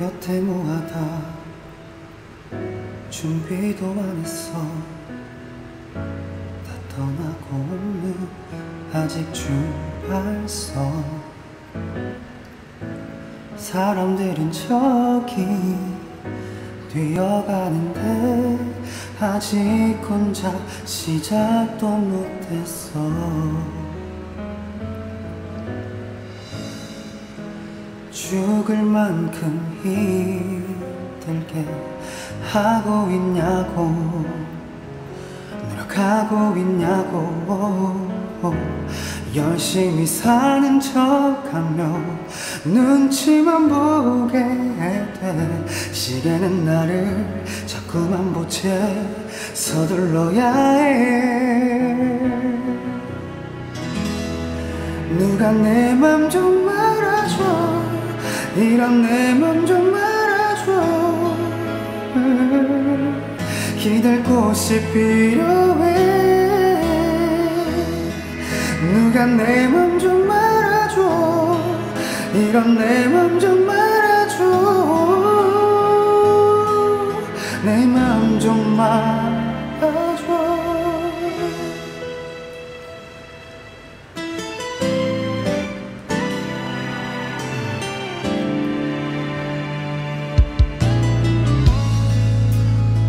여태 뭐하다 준비도 안 했어. 다 떠나고 없는 아직 출발선. 사람들은 저기 뛰어가는데 아직 혼자 시작도 못했어. 죽을 만큼 힘들게 하고 있냐고 노력하고 있냐고 열심히 사는 척하며 눈치만 보게 돼. 시계는 나를 자꾸만 보채 서둘러야 해. 누가 내 맘좀 알아줘. 이런 내 맘좀 알아줘. 기댈 곳이 필요해 누가 내 맘좀 알아줘. 이런 내 맘좀 알아줘. 내 맘좀 알아줘.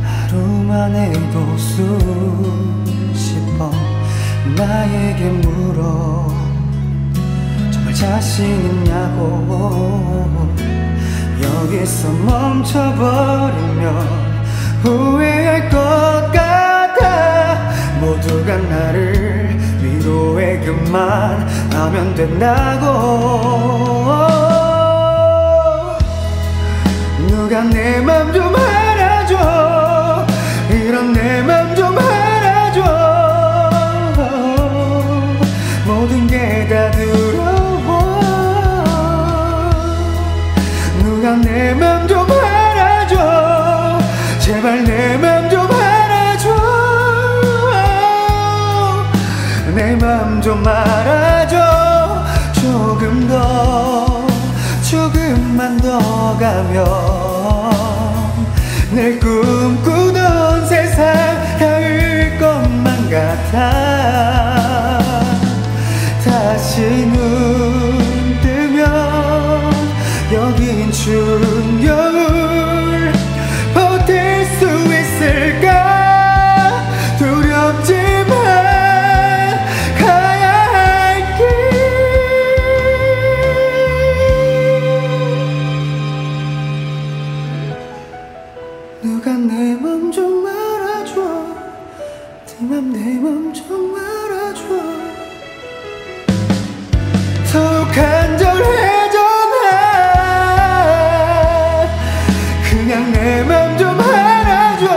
하루만 해도 번 나에게 물어. 정말 자신 있냐고. 여기서 멈춰버리면 후회할 것 같아. 모두가 나를 위로해 그만 하면 된다고. 누가 내 맘좀알 내 맘 좀 알아줘. 조금 더 조금만 더 가면 늘 꿈꾸던 세상 닿을 것만 같아. 다시 눈 누가 내 맘 좀 알아줘? 네맘내 맘좀 알아줘. 더욱 간절해져 난 그냥 내 맘 좀 알아줘.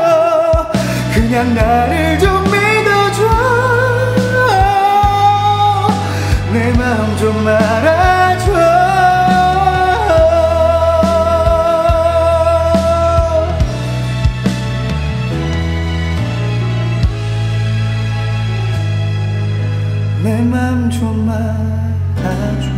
그냥 나 내 맘 좀 알아줘